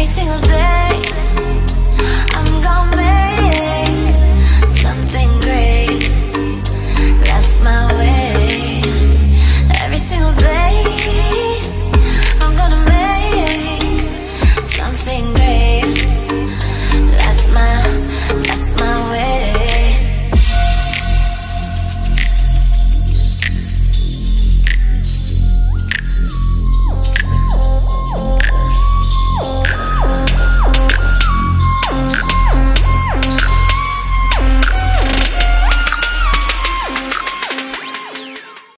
every single day